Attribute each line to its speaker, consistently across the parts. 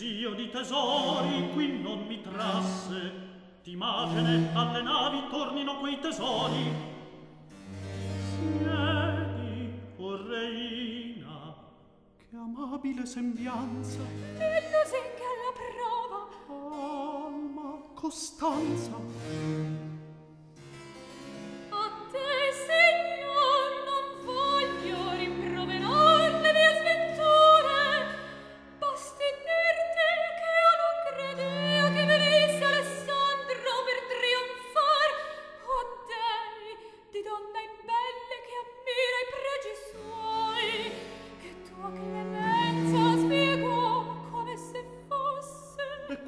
Speaker 1: desio di tesori qui non mi trasse. T'imagine alle navi tornino quei tesori. Siedi o reina che amabile sembianza.
Speaker 2: E lusinga la prova.
Speaker 1: Alma
Speaker 2: ma
Speaker 1: costanza.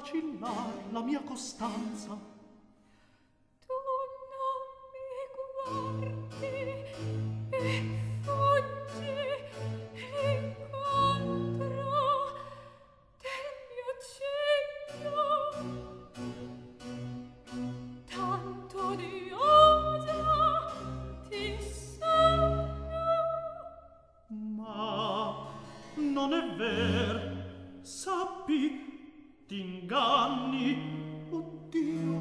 Speaker 1: vacillar la mia costanza.
Speaker 2: Tu non mi guardi e fuggi l'incontro del mio cielo. Tanto di ti sogno.
Speaker 1: Ma non è ver sappi t'inganni, oddio,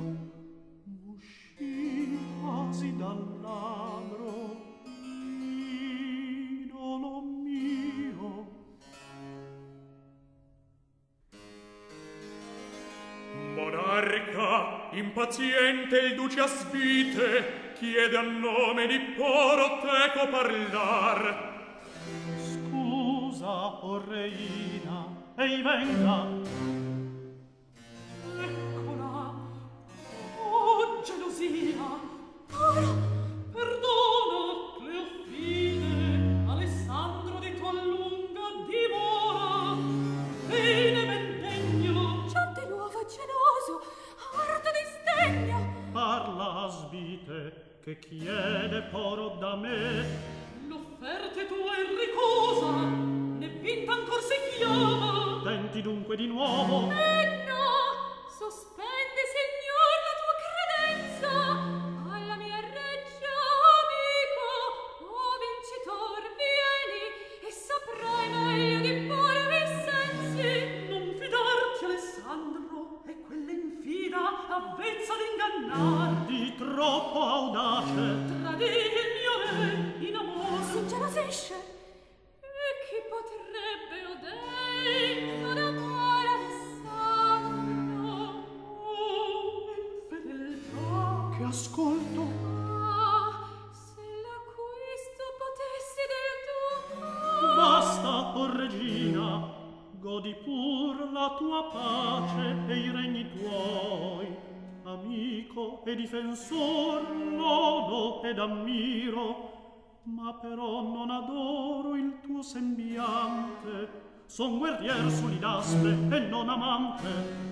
Speaker 1: uscì quasi dal labbro, idolo mio.
Speaker 3: Monarca, impaziente il duce a svite chiede a nome di poro teco parlar.
Speaker 1: Scusa, o oh reina, ei venga, fronte che chiede poro da me.
Speaker 2: L'offerte tua è ricosa ne vinta ancor si chiama.
Speaker 1: Tenti dunque di nuovo.
Speaker 2: Eh no sospiro tace tradirmi o in amor. S'ingelosisce e chi potrebbe o dei non amare Alessandro oh
Speaker 1: che ascolto.
Speaker 2: Ah se l'acquisto potessi del tuo
Speaker 1: basta o oh, regina godi pur la tua pace e i regni tuoi amico e difensor lodo ed ammiro ma però non adoro il tuo sembiante. Son guerrier solidaspe e non amante.